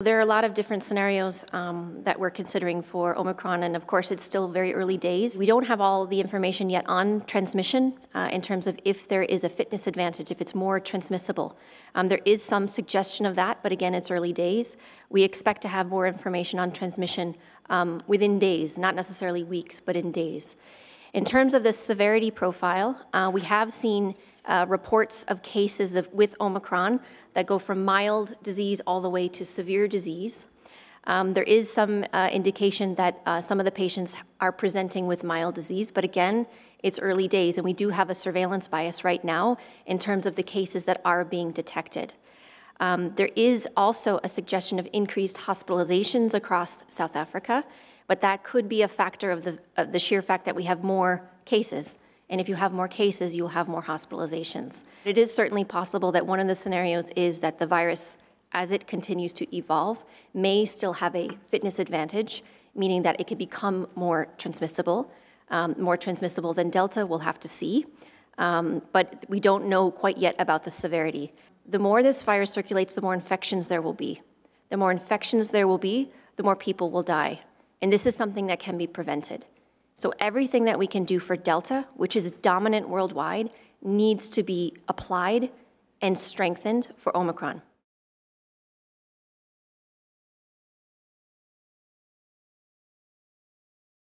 There are a lot of different scenarios um, that we're considering for Omicron, and of course, it's still very early days. We don't have all the information yet on transmission uh, in terms of if there is a fitness advantage, if it's more transmissible. Um, there is some suggestion of that, but again, it's early days. We expect to have more information on transmission um, within days, not necessarily weeks, but in days. In terms of the severity profile, uh, we have seen uh, reports of cases of, with Omicron that go from mild disease all the way to severe disease. Um, there is some uh, indication that uh, some of the patients are presenting with mild disease, but again, it's early days, and we do have a surveillance bias right now in terms of the cases that are being detected. Um, there is also a suggestion of increased hospitalizations across South Africa, but that could be a factor of the, of the sheer fact that we have more cases. And if you have more cases, you'll have more hospitalizations. It is certainly possible that one of the scenarios is that the virus, as it continues to evolve, may still have a fitness advantage, meaning that it could become more transmissible. Um, more transmissible than Delta, we'll have to see. Um, but we don't know quite yet about the severity. The more this virus circulates, the more infections there will be. The more infections there will be, the more people will die. And this is something that can be prevented. So everything that we can do for Delta, which is dominant worldwide, needs to be applied and strengthened for Omicron.